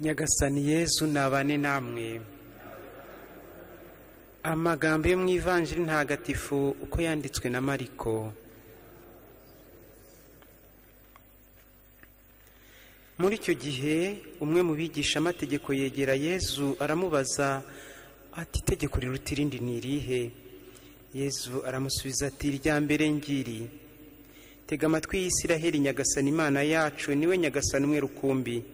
nyagasani yezu nabane namwe. Amagambo yo mu ivanjiri ntagatifu uko yanditswe na mariko. Muri icyo gihe umwe mu bigisha amategeko yegera yezu aramubaza ati itegeko riruta irindi ni irihe? Yezu aramusubiza ati irya mbere ngiri. Tega amatwi y'isiraheli nyagasani imana yacu ni we nyagasani umwe rukumbi.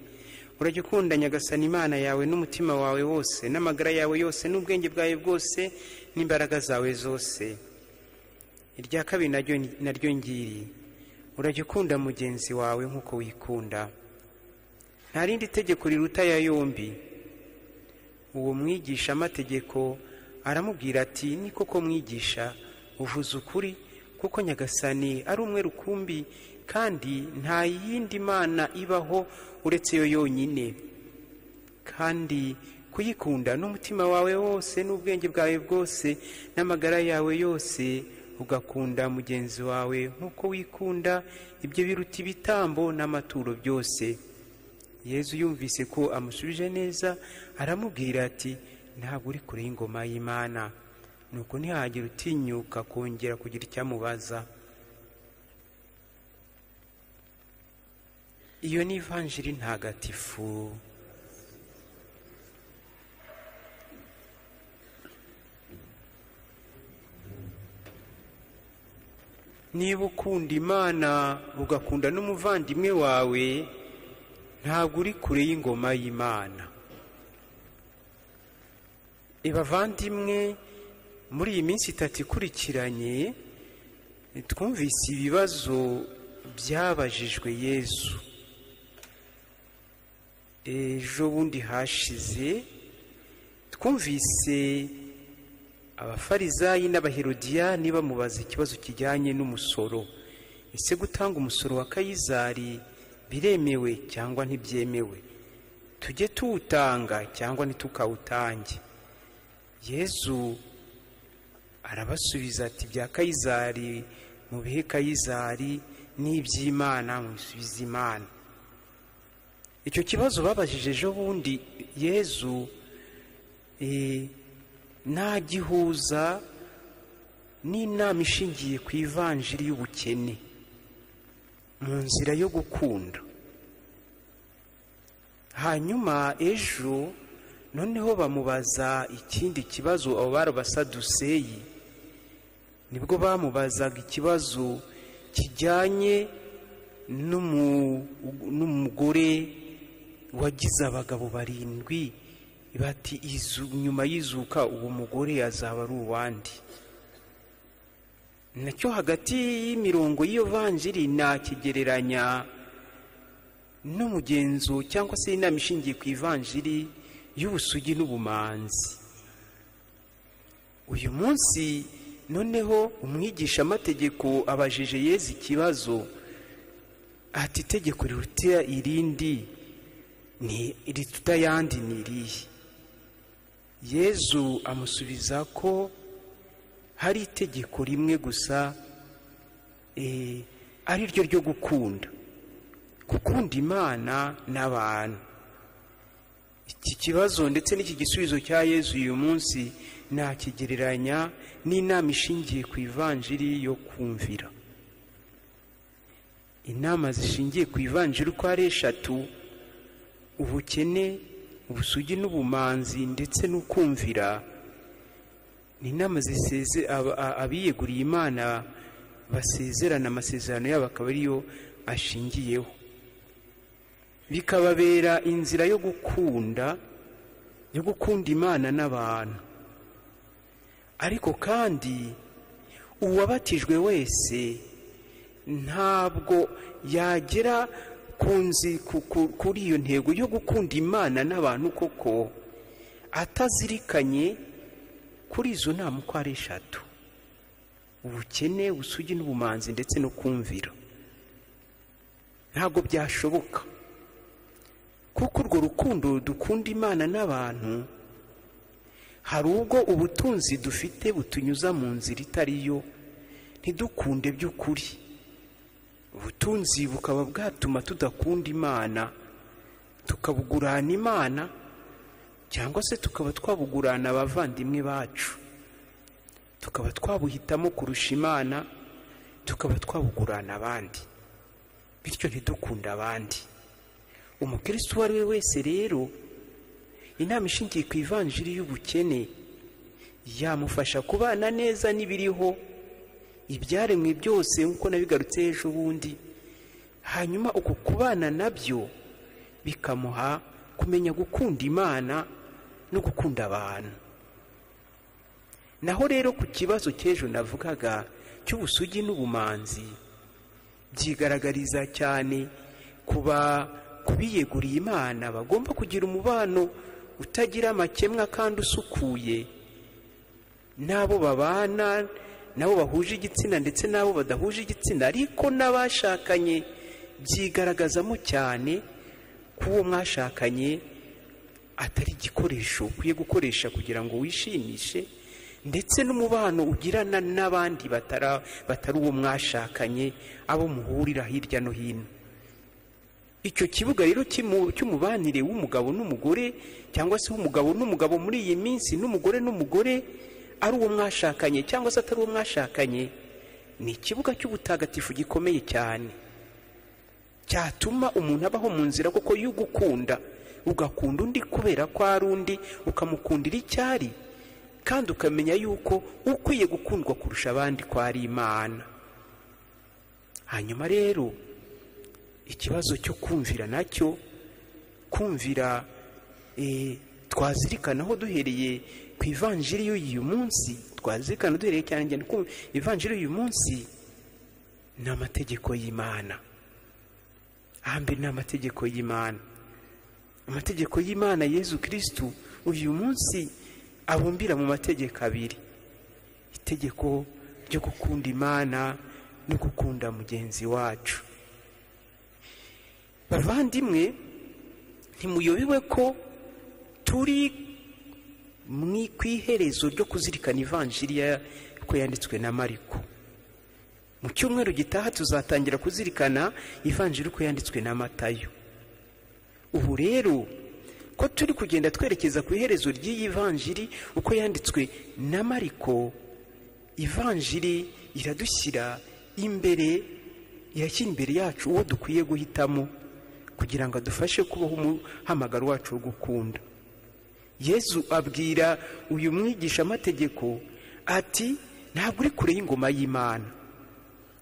Urajya ukunda nyagasani imana yawe n'umutima wawe wose n'amagara yawe yose n'ubwenge bwawe bwose n'imbaraga zawe zose. Irya kabiri naryo ngiri. Urajya ukunda mugenzi wawe nk'uko wikunda. Nta rindi tegeko riruta aya yombi. Uwo mwigisha amategeko aramubwira ati ni koko mwigisha uvuze ukuri? Kuko nyagasani ari umwe rukumbi kandi nta yindi mana ibaho uretse yo yonyine. Kandi kuyikunda n'umutima wawe wose n'ubwenge bwawe bwose n'amagara yawe yose ugakunda mugenzi wawe nk'uko wikunda ibyo biruta ibitambo n'amaturo byose. Yezu yumvise ko amusubije neza aramubwira ati ntabwo uri kure y'ingoma y'imana. Nuko ntihagire utinyuka kongera kugira icyamubaza. Iyo ni ivanjiri ntagatifu. Niba ukunda imana ugakunda n'umuvandimwe wawe ntabwo uri kure y'ingoma y'imana. Ibavandimwe muri iyi minsi itatu ikurikiranye twumvise ibibazo byabajijwe yezu ejo bundi hashize twumvise abafarizayi n'abaherodiyani bamubaza ikibazo kijyanye n'umusoro. Ese gutanga umusoro wa kayizari biremewe cyangwa ntibyemewe? Tujye tuwutanga cyangwa ntitukawutange. Yezu arabasubiza ati bya kayizari mu bihe kayizari n'iby'imana mubisubiza imana. Icyo kibazo babajije ejo bundi yezu ntagihuza n'inama ishingiye ku ivanjiri y'ubukene mu nzira yo gukunda. Hanyuma ejo noneho bamubaza ikindi kibazo abo barabasaduseyi ni bwo bamubazaga ikibazo kijyanye n'umugore wagize abagabo barindwi bati nyuma y'izuka uwo mugore azaba ari uwandi? Nacyo hagati y'imirongo y'iyo vanjiri nakigereranya n'umugenzo cyangwa se inama ishingiye ku ivanjiri y'ubusugi n'ubumanzi. Uyu munsi noneho umwigisha amategeko abajije yeze ikibazo ati itegeko riruta irindi riruta ayandi ni irihe? Yezu amusubiza ko hari itegeko rimwe gusa ari ryo ryo gukunda gukunda imana n'abantu. Iki kibazo ndetse n'iki gisubizo cya yezu uyu munsi nakigereranya n'inama ishingiye ku ivanjiri yo kumvira. Inama zishingiye ku ivanjiri uko ari eshatu ubukene ubusugi n'ubumanzi ndetse n'ukumvira ni inama ziseze abiyeguriye imana basezerana amasezerano yabo akaba ariyo ashingiyeho. Bikababera inzira yo gukunda yo gukunda imana n'abantu. Ariko kandi uwabatijwe wese ntabwo yagera kuri iyo ntego yo gukunda imana n'abantu koko atazirikanye kuri izo nama uko ari eshatu. Ubukene ubusugi n'ubumanzi ndetse no kumvira. Ntabwo byashoboka. Kuko urwo rukundo dukunda imana n'abantu hari ubwo ubutunzi dufite butunyuza mu nzira itari yo ntidukunde by'ukuri. Ubutunzi bukaba bwatuma tudakunda imana tukabugurana imana cyangwa se tukaba twabugurana abavandimwe bacu. Tukaba twabuhitamo kurusha imana tukaba twabugurana abandi. Bityo ntidukunde abandi. Umukristo uwo ari we wese rero inama ishingiye ku ivanjiri y'ubukene yamufasha kubana neza n'ibiriho ibyaremwe byose nk'uko nabigarutse ejo bundi. Hanyuma uko kubana na byo bikamuha kumenya gukunda imana no gukunda abantu. Naho rero ku kibazo cy'ejo navugaga cy'ubusugi n'ubumanzi byigaragariza cyane kuba kubiyeguriye imana bagomba kugira umubano utagira amakemwa kandi usukuye n'abo babana nabo bahuje igitsina ndetse n'abo badahuje igitsina ariko n'abashakanye byigaragazamo cyane ko uwo mwashakanye atari igikoresho ukwiye gukoresha kugira ngo wishimishe ndetse n'umubano ugirana n'abandi batari uwo mwashakanye abo muhurira hirya no hino. Icyo kibuga rero cy'umubanire w'umugabo n'umugore cyangwa se w'umugabo n'umugabo muri iyi minsi n'umugore n'umugore ari uwo mwashakanye cyangwa se atari uwo mwashakanye ni ikibuga cy'ubutagatifu gikomeye cyane. Cyatuma umuntu abaho mu nzira kuko y'ugukunda. Ugakunda undi kubera ko ari undi ukamukundira icyari kandi ukamenya yuko ukwiye gukundwa kurusha abandi ko ari imana. Hanyuma rero ikibazo cyo kumvira na cyo kumvira twazirikanaho duhereye ku ivanjiri y'uyu munsi twazirikana duhereye cyane cyane ku ivanjiri y'uyu munsi ni amategeko y'imana. Ahambere ni amategeko y'imana. Amategeko y'imana yezu kirisitu uyu munsi abumbira mu mategeko abiri. Itegeko ryo gukunda imana no gukunda mugenzi wacu. Bavandimwe ntimuyobewe ko turi ku iherezo ryo kuzirikana ivanjiri ko yanditswe na mariko. Mu cyumweru gitaha tuzatangira kuzirikana ivanjiri uko yanditswe na matayo. Ubu rero ko turi kugenda twerekeza ku iherezo ry'iyi vanjiri uko yanditswe na mariko ivanjiri iradushyira imbere irashyira imbere yacu uwo dukwiye guhitamo. Kugira ngo adufashe kubaho umuhamagaro wacu wo gukunda. Yezu abwira uyu mwigisha amategeko ati ntabwo uri kure y'ingoma y'imana.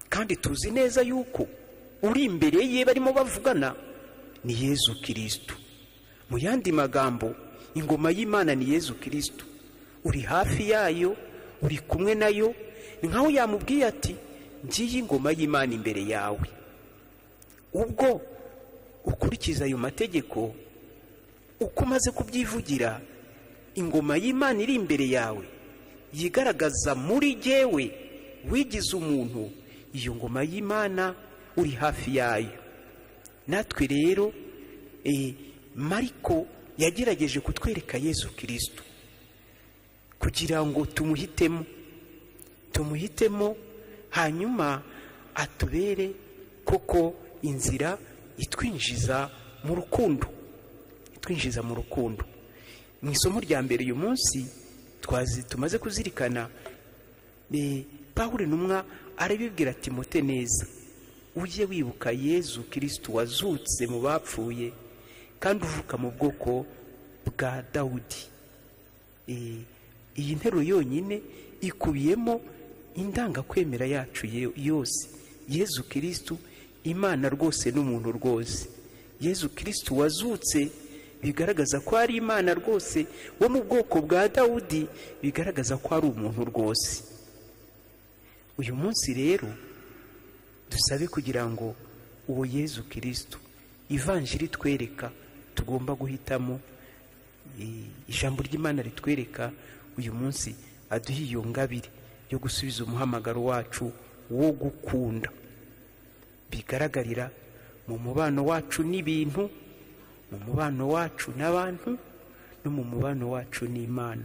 Kandi tuzi neza yuko uri imbere ye barimo bavugana ni yezu kirisitu mu yandi magambo ingoma y'imana ni yezu kirisitu uri hafi yayo uri kumwe na yo ni nkaho yamubwiye ati ngiye ingoma y'imana imbere yawe. Ubwo ukurikiza ayo mategeko uko umaze kubyivugira ingoma y'imana iri imbere yawe yigaragaza muri jyewe wigize umuntu iyo ngoma y'imana uri hafi yayo. Natwe rero mariko yagerageje kutwereka yezu kirisitu kugira ngo tumuhitemo. Tumuhitemo hanyuma atubere koko inzira itwinjiza mu rukundo. Itwinjiza mu rukundo. Mu isomo rya mbere uyu munsi tumaze kuzirikana pawuri ntumwa arabibwira ati mute neza ujye wibuka yezu kirisitu wazutse mu bapfuye kandi uvuka mu bwoko bwa dawudi. Iyi nteruro yonyine ikubiyemo indangakwemera yacu yose. Yezu kirisitu imana rwose n'umuntu rwose. Yezu kirisitu wazutse bigaragaza ko ari imana rwose wo mu bwoko bwa dawudi bigaragaza ko ari umuntu rwose. Uyu munsi rero dusabe kugira ngo uwo yezu kirisitu ivanjiri twereka tugomba guhitamo ijambo ry'imana ritwereka uyu munsi aduha iyo ngabire yo gusubiza umuhamagaro wacu wo gukunda. Bigaragarira mu mubano wacu n'ibintu mu mubano wacu n'abantu no mu mubano wacu n'imana.